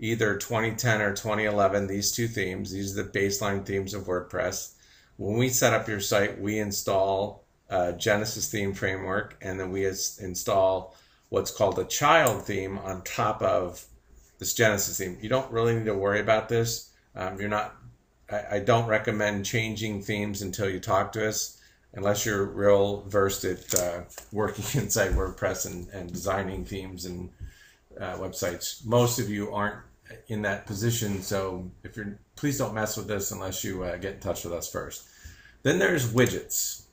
either 2010 or 2011, these two themes. These are the baseline themes of WordPress. When we set up your site, we install a Genesis theme framework and then we install what's called a child theme on top of this Genesis theme. You don't really need to worry about this. Um, you're not. I, I, don't recommend changing themes until you talk to us, unless you're real versed at uh, working inside WordPress and, and designing themes and uh, websites. Most of you aren't in that position, so if you're, please don't mess with this unless you uh, get in touch with us first. Then there's widgets.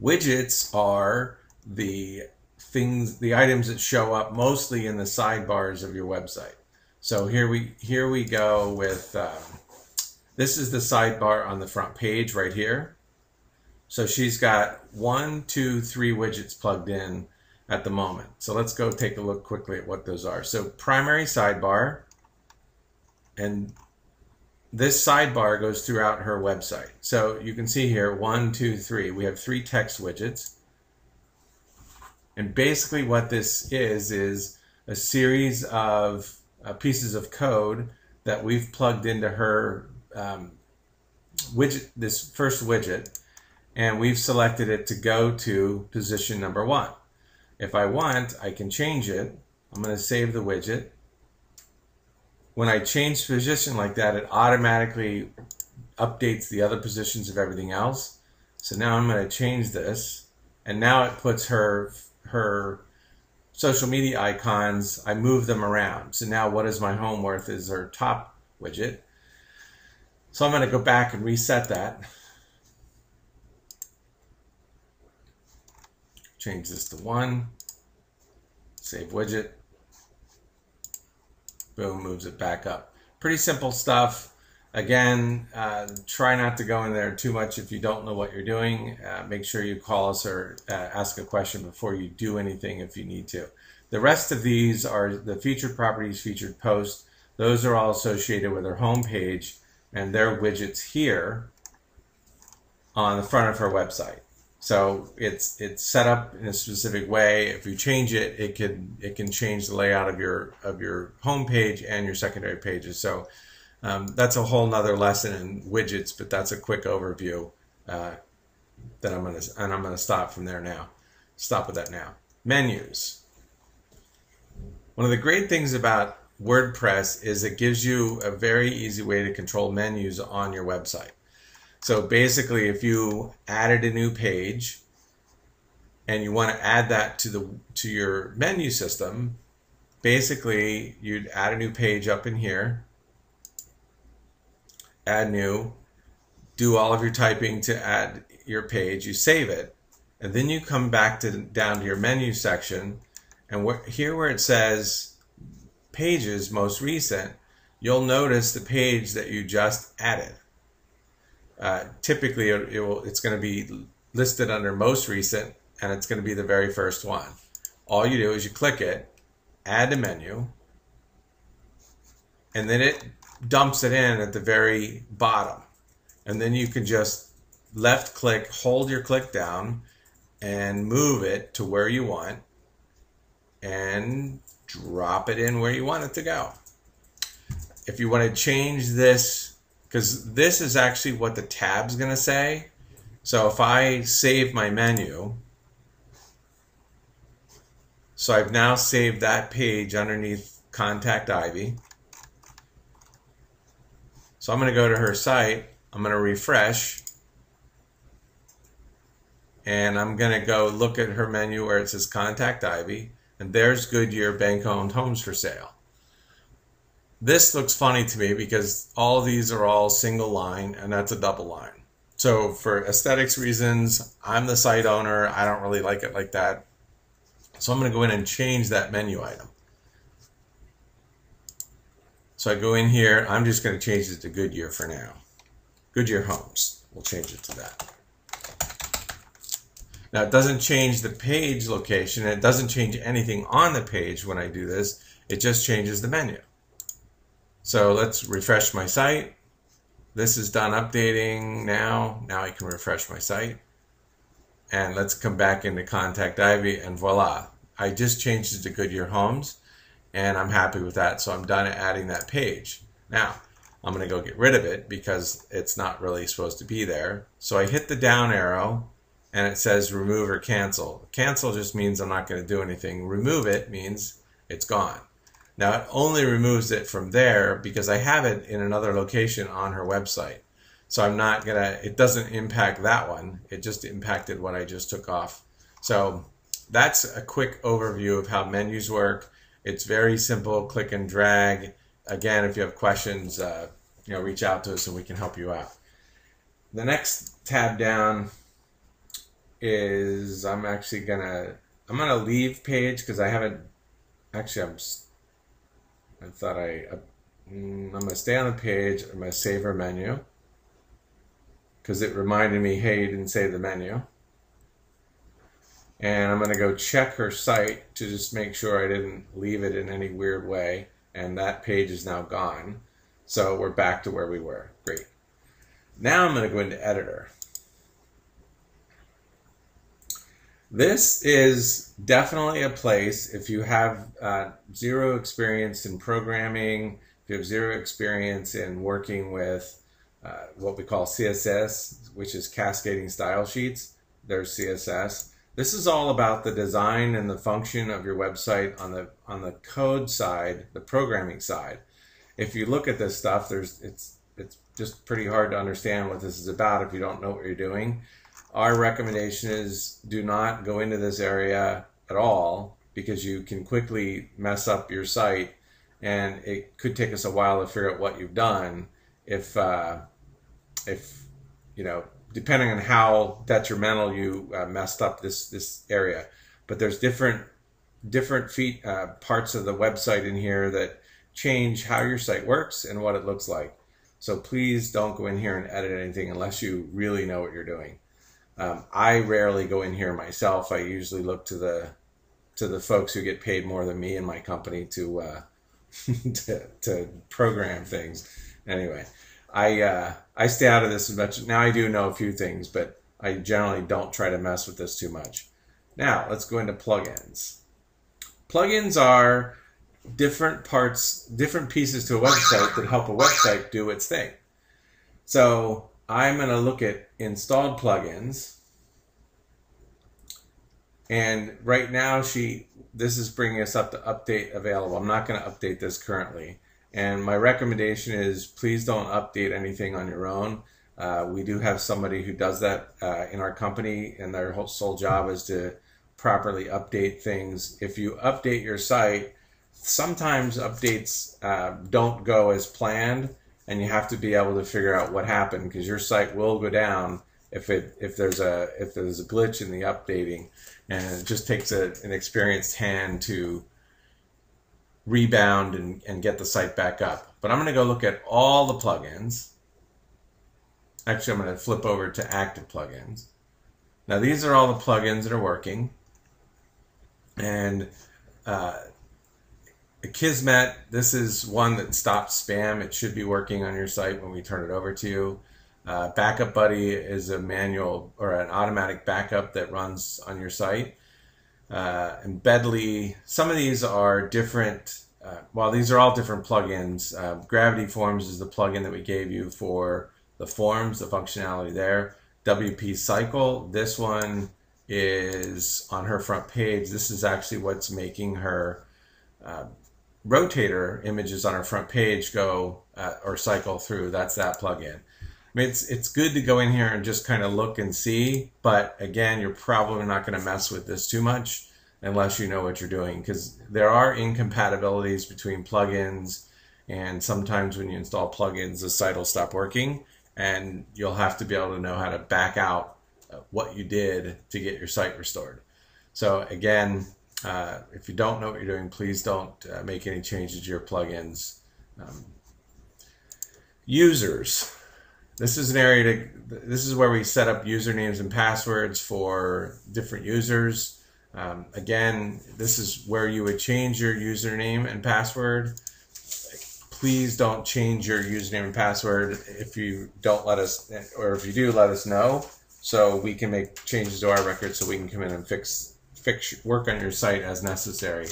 Widgets are the things, the items that show up mostly in the sidebars of your website. So here we here we go with um, this is the sidebar on the front page right here. So she's got one, two, three widgets plugged in at the moment. So let's go take a look quickly at what those are. So primary sidebar, and this sidebar goes throughout her website. So you can see here, one, two, three. We have three text widgets. And basically what this is, is a series of uh, pieces of code that we've plugged into her um, widget, this first widget, and we've selected it to go to position number one. If I want, I can change it. I'm going to save the widget. When I change position like that, it automatically updates the other positions of everything else. So now I'm going to change this, and now it puts her her social media icons, I move them around. So now what is my home worth is her top widget. So I'm going to go back and reset that. Change this to one. Save widget. Boom, moves it back up. Pretty simple stuff. Again, uh, try not to go in there too much if you don't know what you're doing. Uh, make sure you call us or uh, ask a question before you do anything if you need to. The rest of these are the featured properties, featured posts. Those are all associated with our home page and their widgets here on the front of her website. So it's it's set up in a specific way. If you change it, it can it can change the layout of your of your home page and your secondary pages. So um, that's a whole nother lesson in widgets, but that's a quick overview uh, that I'm gonna and I'm gonna stop from there now. Stop with that now. Menus. One of the great things about WordPress is it gives you a very easy way to control menus on your website. So basically, if you added a new page and you want to add that to the to your menu system, basically you'd add a new page up in here add new, do all of your typing to add your page, you save it, and then you come back to down to your menu section, and wh here where it says pages most recent, you'll notice the page that you just added. Uh, typically, it, will, it's going to be listed under most recent, and it's going to be the very first one. All you do is you click it, add a menu, and then it dumps it in at the very bottom. And then you can just left click, hold your click down, and move it to where you want and drop it in where you want it to go. If you want to change this, because this is actually what the tab's going to say. So if I save my menu, so I've now saved that page underneath Contact Ivy. So I'm going to go to her site. I'm going to refresh. And I'm going to go look at her menu where it says Contact Ivy. And there's Goodyear bank owned homes for sale. This looks funny to me because all these are all single line and that's a double line. So for aesthetics reasons, I'm the site owner. I don't really like it like that. So I'm going to go in and change that menu item. So I go in here, I'm just going to change it to Goodyear for now. Goodyear Homes, we'll change it to that. Now it doesn't change the page location, it doesn't change anything on the page when I do this, it just changes the menu. So let's refresh my site. This is done updating now. Now I can refresh my site. And let's come back into Contact Ivy and voila. I just changed it to Goodyear Homes and I'm happy with that. So I'm done adding that page. Now, I'm going to go get rid of it because it's not really supposed to be there. So I hit the down arrow and it says remove or cancel. Cancel just means I'm not going to do anything. Remove it means it's gone. Now it only removes it from there because I have it in another location on her website. So I'm not to, it doesn't impact that one. It just impacted what I just took off. So that's a quick overview of how menus work. It's very simple, click and drag. Again, if you have questions, uh, you know, reach out to us and we can help you out. The next tab down is I'm actually gonna I'm gonna leave page because I haven't actually I'm I thought I uh, I'm gonna stay on the page. I'm gonna save our menu because it reminded me, hey, you didn't save the menu. And I'm gonna go check her site to just make sure I didn't leave it in any weird way. And that page is now gone. So we're back to where we were. Great. Now I'm gonna go into editor. This is definitely a place if you have uh, zero experience in programming, if you have zero experience in working with uh, what we call CSS, which is cascading style sheets, there's CSS. This is all about the design and the function of your website on the on the code side, the programming side. If you look at this stuff, there's it's it's just pretty hard to understand what this is about if you don't know what you're doing our recommendation is do not go into this area at all because you can quickly mess up your site and it could take us a while to figure out what you've done if uh, if you know depending on how detrimental you uh, messed up this this area. But there's different different feet uh, parts of the website in here that change how your site works and what it looks like. So please don't go in here and edit anything unless you really know what you're doing um, I rarely go in here myself. I usually look to the to the folks who get paid more than me in my company to uh, to, to program things. Anyway, I uh, I stay out of this as much. Now I do know a few things, but I generally don't try to mess with this too much. Now let's go into plugins. Plugins are different parts, different pieces to a website that help a website do its thing. So I'm going to look at installed plugins. And right now she this is bringing us up to update available. I'm not going to update this currently. And my recommendation is please don't update anything on your own. Uh, we do have somebody who does that uh, in our company, and their whole sole job is to properly update things. If you update your site, sometimes updates uh, don't go as planned, and you have to be able to figure out what happened because your site will go down if it if there's a if there's a glitch in the updating. And it just takes a, an experienced hand to rebound and, and get the site back up. But i'm going to go look at all the plugins. Actually i'm going to flip over to active plugins. Now these are all the plugins that are working. And uh, Akismet, this is one that stops spam. It should be working on your site when we turn it over to you. Uh, BackupBuddy is a manual or an automatic backup that runs on your site. Uh, some of these are different. Uh, well, these are all different plugins. Uh, Gravity Forms is the plugin that we gave you for the forms, the functionality there. WP Cycle, this one is on her front page. This is actually what's making her uh, rotator images on our front page go uh, or cycle through. That's that plugin. I mean, it's it's good to go in here and just kind of look and see, but again, you're probably not going to mess with this too much unless you know what you're doing because there are incompatibilities between plugins, and sometimes when you install plugins, the site will stop working, and you'll have to be able to know how to back out uh, what you did to get your site restored. So again, uh, if you don't know what you're doing, please don't uh, make any changes to your plugins. Um, users. This is an area to, this is where we set up usernames and passwords for different users. Um, again, this is where you would change your username and password. Please don't change your username and password if you don't let us, or if you do, let us know so we can make changes to our record so we can come in and fix fix work on your site as necessary.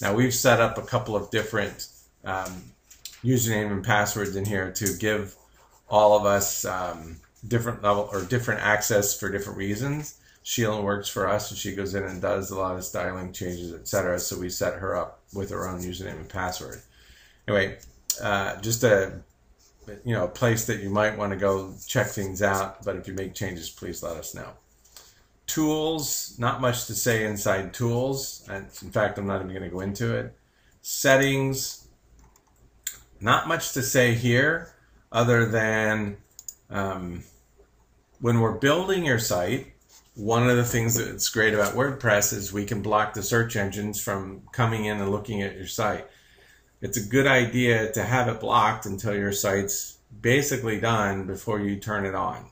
Now we've set up a couple of different um, username and passwords in here to give all of us um, different level or different access for different reasons. Sheila works for us and she goes in and does a lot of styling changes, etc. So we set her up with her own username and password. Anyway, uh, just a you know a place that you might want to go check things out. But if you make changes, please let us know. Tools, not much to say inside tools. In fact, I'm not even going to go into it. Settings, not much to say here other than um, when we're building your site, one of the things that's great about WordPress is we can block the search engines from coming in and looking at your site. It's a good idea to have it blocked until your site's basically done before you turn it on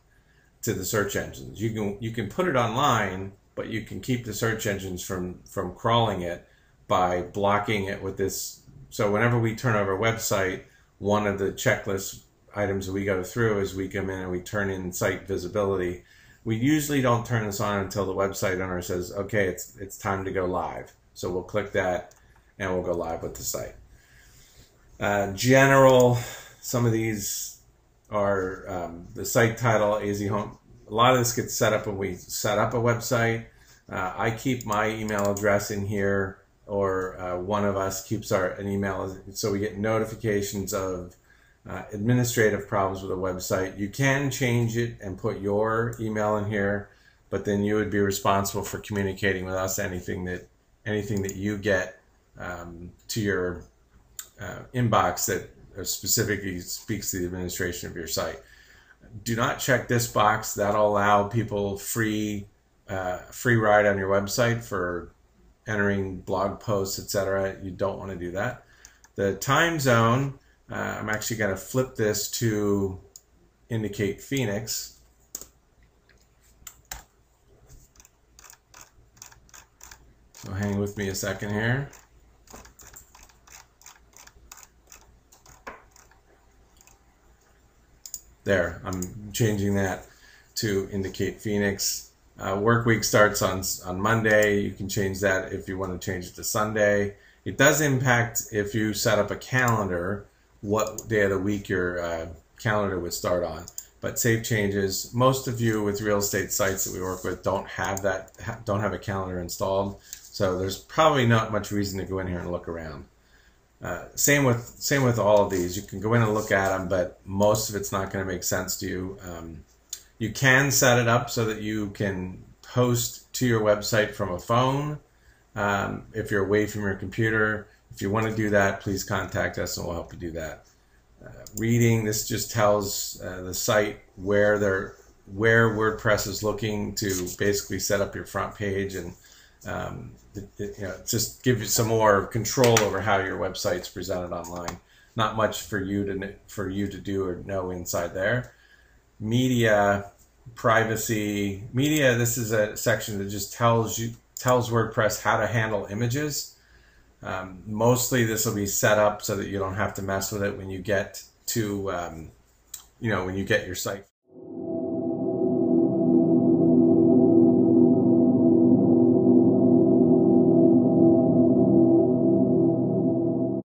to the search engines. You can you can put it online, but you can keep the search engines from from crawling it by blocking it with this. So whenever we turn over a website, one of the checklist items that we go through is we come in and we turn in site visibility. We usually don't turn this on until the website owner says, "Okay, it's it's time to go live." So we'll click that and we'll go live with the site. Uh, general, some of these are um, the site title, AZ Home. A lot of this gets set up when we set up a website. Uh, I keep my email address in here, or uh, one of us keeps our an email, so we get notifications of uh, administrative problems with a website. You can change it and put your email in here, but then you would be responsible for communicating with us anything that anything that you get um, to your uh, inbox that specifically speaks to the administration of your site. Do not check this box. That'll allow people free uh, free ride on your website for entering blog posts, etc. You don't want to do that. The time zone. Uh, I'm actually going to flip this to indicate Phoenix. So hang with me a second here. There, I'm changing that to indicate Phoenix. Uh, work week starts on on Monday. You can change that if you want to change it to Sunday. It does impact if you set up a calendar what day of the week your uh, calendar would start on. But save changes. Most of you with real estate sites that we work with don't have that don't have a calendar installed, so there's probably not much reason to go in here and look around. Uh, same with same with all of these. You can go in and look at them, but most of it's not going to make sense to you. Um, you can set it up so that you can post to your website from a phone um, if you're away from your computer. If you want to do that, please contact us and we'll help you do that. Uh, reading this just tells uh, the site where they're where WordPress is looking to basically set up your front page and um, it, you know, just give you some more control over how your website's presented online. Not much for you to for you to do or know inside there. Media, privacy, media. This is a section that just tells you tells WordPress how to handle images. Um, mostly, this will be set up so that you don't have to mess with it when you get to um, you know when you get your site